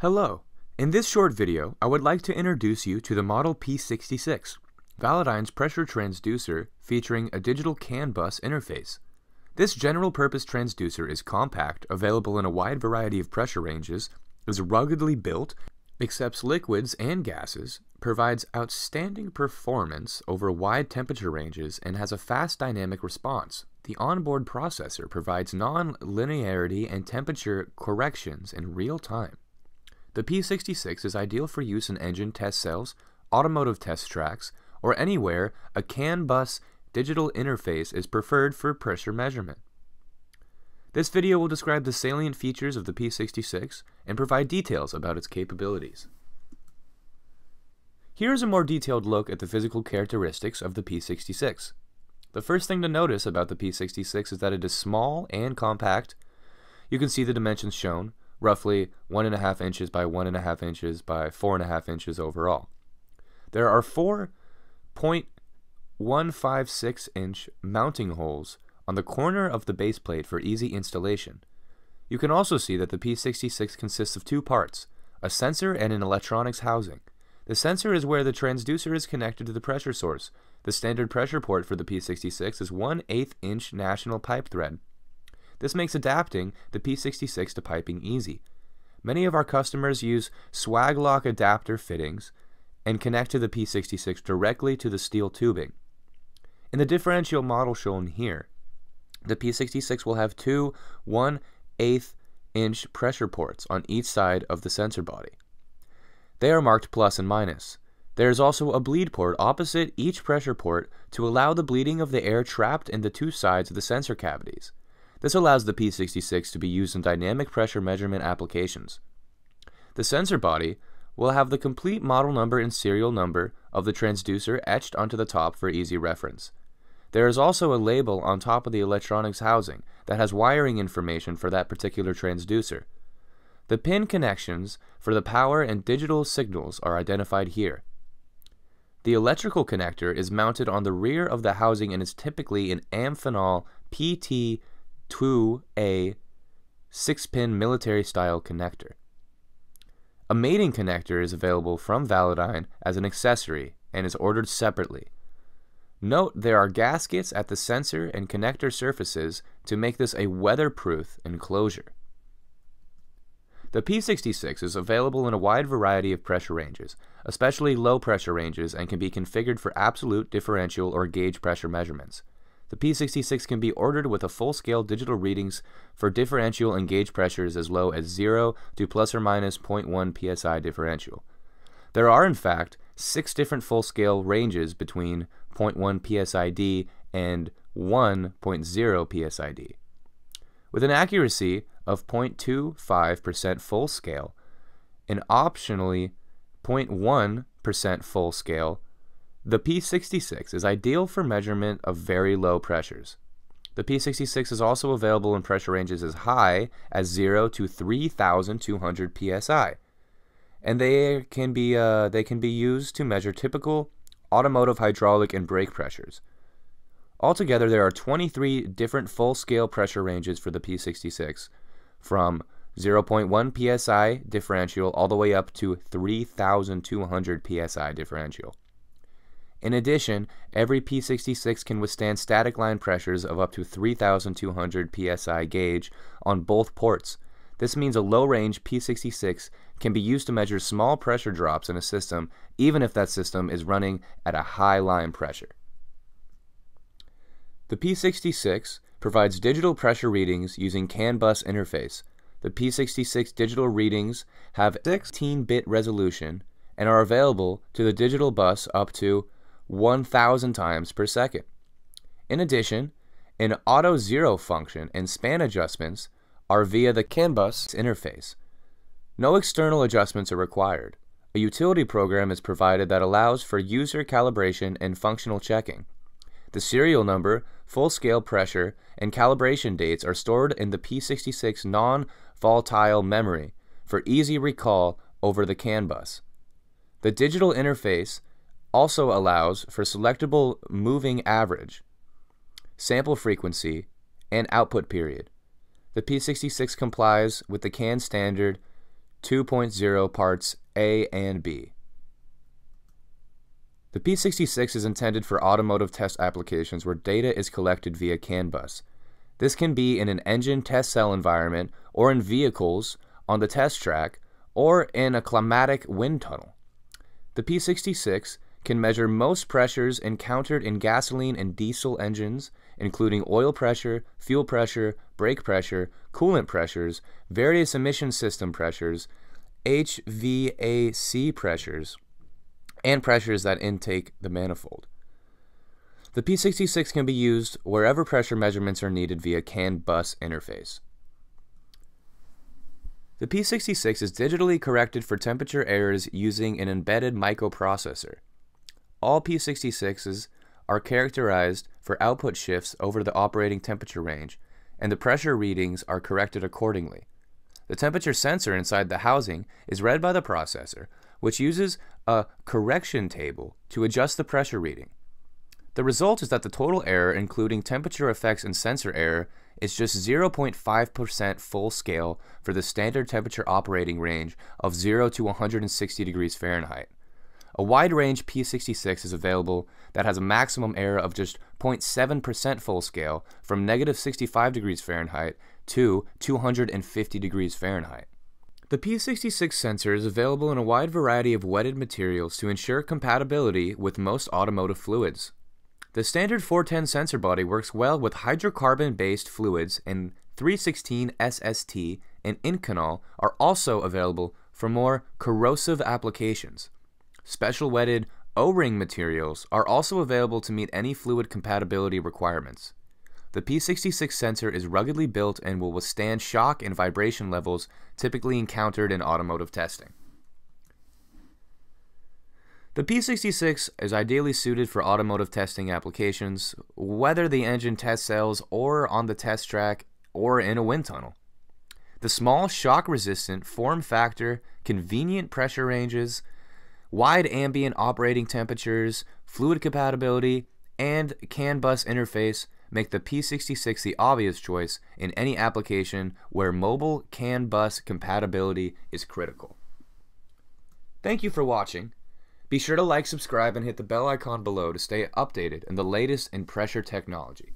Hello. In this short video, I would like to introduce you to the Model P66, Validyne's pressure transducer featuring a digital CAN bus interface. This general-purpose transducer is compact, available in a wide variety of pressure ranges, is ruggedly built, accepts liquids and gases, provides outstanding performance over wide temperature ranges, and has a fast dynamic response. The onboard processor provides non-linearity and temperature corrections in real time. The P66 is ideal for use in engine test cells, automotive test tracks, or anywhere a CAN bus digital interface is preferred for pressure measurement. This video will describe the salient features of the P66 and provide details about its capabilities. Here is a more detailed look at the physical characteristics of the P66. The first thing to notice about the P66 is that it is small and compact. You can see the dimensions shown, roughly 1.5 inches by 1.5 inches by 4.5 inches overall. There are four 0.156 inch mounting holes on the corner of the base plate for easy installation. You can also see that the P66 consists of two parts, a sensor and an electronics housing. The sensor is where the transducer is connected to the pressure source. The standard pressure port for the P66 is 1 8 inch national pipe thread. This makes adapting the P66 to piping easy. Many of our customers use Swagelok adapter fittings and connect to the P66 directly to the steel tubing. In the differential model shown here, the P66 will have two 1 8 inch pressure ports on each side of the sensor body. They are marked plus and minus. There is also a bleed port opposite each pressure port to allow the bleeding of the air trapped in the two sides of the sensor cavities. This allows the P66 to be used in dynamic pressure measurement applications. The sensor body will have the complete model number and serial number of the transducer etched onto the top for easy reference. There is also a label on top of the electronics housing that has wiring information for that particular transducer. The pin connections for the power and digital signals are identified here. The electrical connector is mounted on the rear of the housing and is typically an Amphenol PT 2A 6-pin military-style connector. A mating connector is available from Validyne as an accessory and is ordered separately. Note there are gaskets at the sensor and connector surfaces to make this a weatherproof enclosure. The P66 is available in a wide variety of pressure ranges, especially low pressure ranges, and can be configured for absolute, differential, or gauge pressure measurements. The P66 can be ordered with a full-scale digital readings for differential and gauge pressures as low as 0 to plus or minus 0.1 psi differential. There are, in fact, six different full-scale ranges between 0.1 psid and 1.0 psid. With an accuracy of 0.25% full scale and optionally 0.1% full scale the P66 is ideal for measurement of very low pressures. The P66 is also available in pressure ranges as high as 0 to 3,200 psi, and they can be uh, they can be used to measure typical automotive hydraulic and brake pressures. Altogether, there are 23 different full-scale pressure ranges for the P66, from 0.1 psi differential all the way up to 3,200 psi differential. In addition, every P66 can withstand static line pressures of up to 3,200 psi gauge on both ports. This means a low-range P66 can be used to measure small pressure drops in a system even if that system is running at a high line pressure. The P66 provides digital pressure readings using CAN bus interface. The P66 digital readings have 16-bit resolution and are available to the digital bus up to 1,000 times per second. In addition, an auto zero function and span adjustments are via the CAN bus interface. No external adjustments are required. A utility program is provided that allows for user calibration and functional checking. The serial number, full scale pressure, and calibration dates are stored in the P66 non volatile memory for easy recall over the CAN bus. The digital interface also allows for selectable moving average, sample frequency, and output period. The P66 complies with the CAN standard 2.0 parts A and B. The P66 is intended for automotive test applications where data is collected via CAN bus. This can be in an engine test cell environment or in vehicles on the test track or in a climatic wind tunnel. The P66 can measure most pressures encountered in gasoline and diesel engines, including oil pressure, fuel pressure, brake pressure, coolant pressures, various emission system pressures, HVAC pressures, and pressures that intake the manifold. The P66 can be used wherever pressure measurements are needed via CAN bus interface. The P66 is digitally corrected for temperature errors using an embedded microprocessor. All P66s are characterized for output shifts over the operating temperature range, and the pressure readings are corrected accordingly. The temperature sensor inside the housing is read by the processor, which uses a correction table to adjust the pressure reading. The result is that the total error, including temperature effects and sensor error, is just 0.5% full scale for the standard temperature operating range of 0 to 160 degrees Fahrenheit. A wide range P66 is available that has a maximum error of just 0.7% full scale from negative 65 degrees Fahrenheit to 250 degrees Fahrenheit. The P66 sensor is available in a wide variety of wetted materials to ensure compatibility with most automotive fluids. The standard 410 sensor body works well with hydrocarbon-based fluids and 316 SST and Inconel are also available for more corrosive applications. Special wetted O-ring materials are also available to meet any fluid compatibility requirements. The P66 sensor is ruggedly built and will withstand shock and vibration levels typically encountered in automotive testing. The P66 is ideally suited for automotive testing applications, whether the engine test cells or on the test track or in a wind tunnel. The small shock resistant form factor, convenient pressure ranges, wide ambient operating temperatures, fluid compatibility, and CAN bus interface make the P66 the obvious choice in any application where mobile CAN bus compatibility is critical. Thank you for watching. Be sure to like, subscribe, and hit the bell icon below to stay updated in the latest in pressure technology.